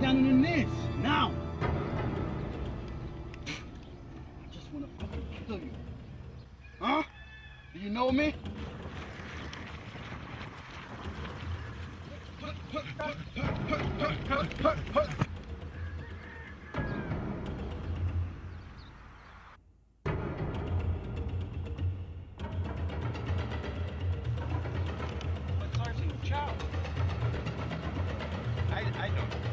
down in your knees, now! I just wanna fucking kill you. Huh? Do you know me? Ciao. I, I don't.